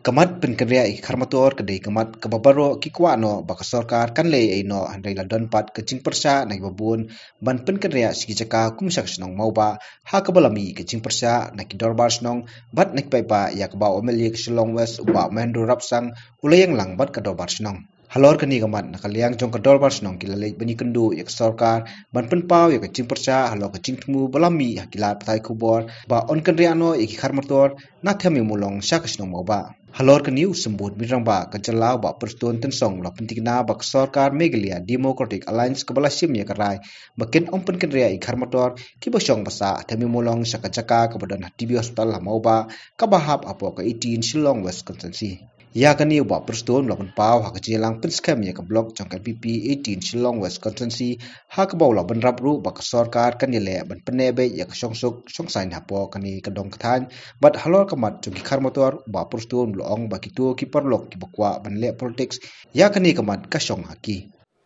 kamat pen kerja i kharmator kedai kamat kababaro ki kwa no baka sarkar kan le ai no handai la don pat kaching persa na babun ban pen kerja sigi jaka kumsak snong mau ba ha kabalami kaching persa na ki dorbar snong bat nek pai pa yak ba omeli shillong west ba mendo rapsang ulayang lang bat ka dorbar snong halor kani gamat nakal yang jong kadol bar senong. Kila lek bani kendo yak sarkar ban pen pau yak cing perca. Halor ka cing tumu balami hakila patai kubor ba on kendri ano yak harmator na temi ya mulong sak senong ba. Halor kani usembut mirang ba. Kajalau ba perstun tensong la pentingna ba sarkar megalia democratic alliance kabalasim yak rai. Makin om pen kendri yak harmator ki basong basa temi mulong sakajaka kabadan tv hospital lamoba kabahap apo ka 18 silong west constituency yakani ba prston lokon pa ha ka chelang pinskha me ka block chang kan pp 18 shillong west constituency hak ka bawla banrap ru bak ka sarkar kan le ban pne be yak song sok song sain ha po kani ka khan but halor ka mat chungi motor ba prston long ba ki tu ki par ki bakwa ban le politics yakani ka mat ka song ha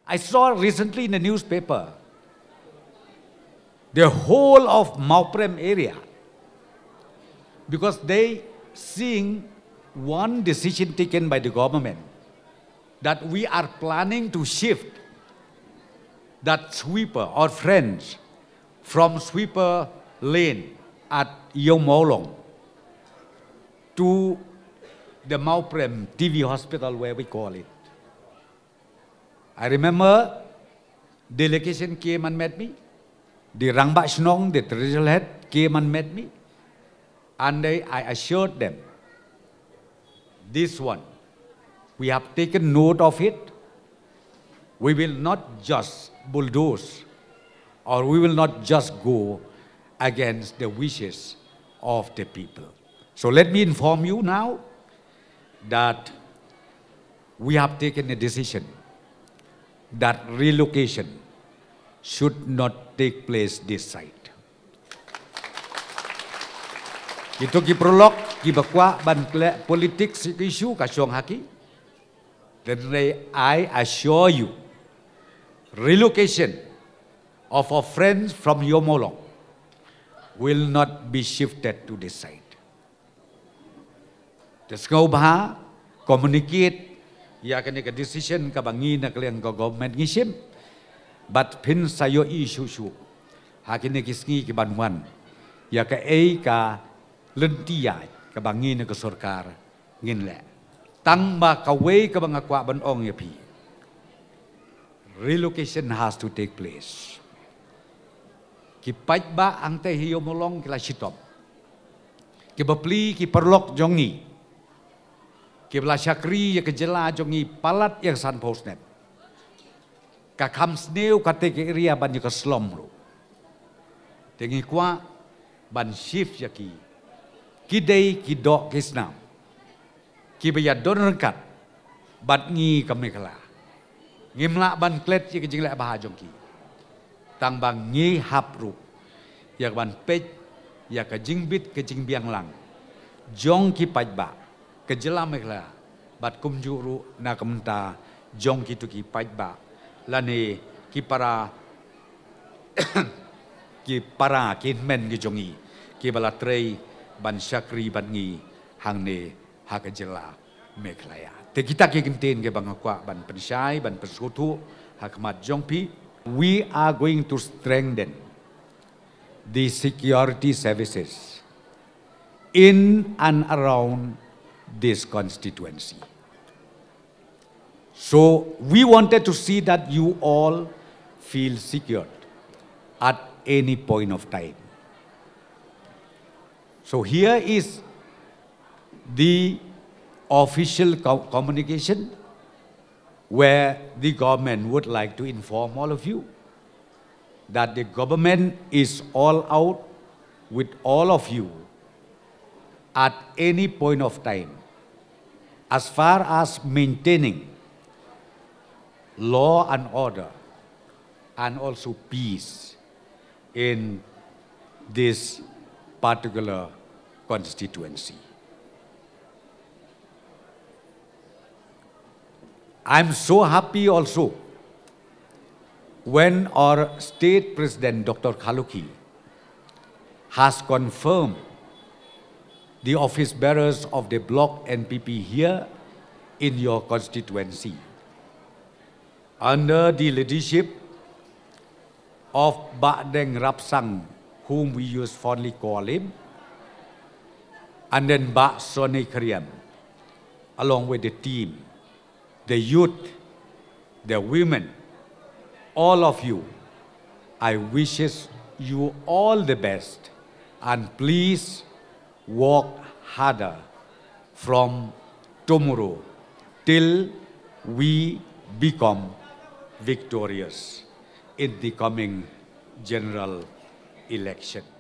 i saw recently in the newspaper the whole of mauprem area because they seeing one decision taken by the government that we are planning to shift that sweeper or friends from sweeper lane at Yomolong to the Mauprem TV hospital where we call it. I remember delegation came and met me. The Rangbak Snong, the traditional head, came and met me. And they, I assured them this one. We have taken note of it. We will not just bulldoze or we will not just go against the wishes of the people. So let me inform you now that we have taken a decision that relocation should not take place this site. Kita ki prolog ki ban politik isu ka syong haki. Then I assure you, relocation of our friends from Yomolong will not be shifted to this side. The Skobha communicate ya kani ka decision ka bangi na kalian ka government ngishim but pin sayo isu shu hakini kisngi ki banwan ya ka ei lentia ka bangin ka sarkar ngin le tang ba ka we ka ban ong ya pi relocation has to take place. Ki paj ba ang te hiyo molong kila shitop ki bapli ki perlok jongi ki bla syakri ya kejela jongi palat yang san postnet ka kam sneu ka te ki ria ban ka slom lu tengi kwa ban shift ya ki kidai kidok kisnam. Kibaya don rengkat bat ngi kamekala ngimla ban klet ye kejing lek bah jongki tang bang ngi hapru ya ban pej ya kejing bit kejing biang lang. Jong ki pajba kejela mekla bat kum juru na kemta jong ki tu ki pajba lani ki para ki para ki men ki jongi ki bala ban syakri ban ngi hang ne ha meklaya te kita ke ke bang kwa ban ban persutu hakmat jongpi we are going to strengthen the security services in and around this constituency. So we wanted to see that you all feel secure at any point of time so here is the official co communication where the government would like to inform all of you that the government is all out with all of you at any point of time. As far as maintaining law and order and also peace in this particular constituency. I'm so happy also when our state president, Dr. Kharlukhi, has confirmed the office bearers of the bloc NPP here in your constituency. Under the leadership of Ba Deng Rapsang, whom we used fondly call him, and then Ba Sone Kriam, along with the team, the youth, the women, all of you, I wishes you all the best and please work harder from tomorrow till we become victorious in the coming general election.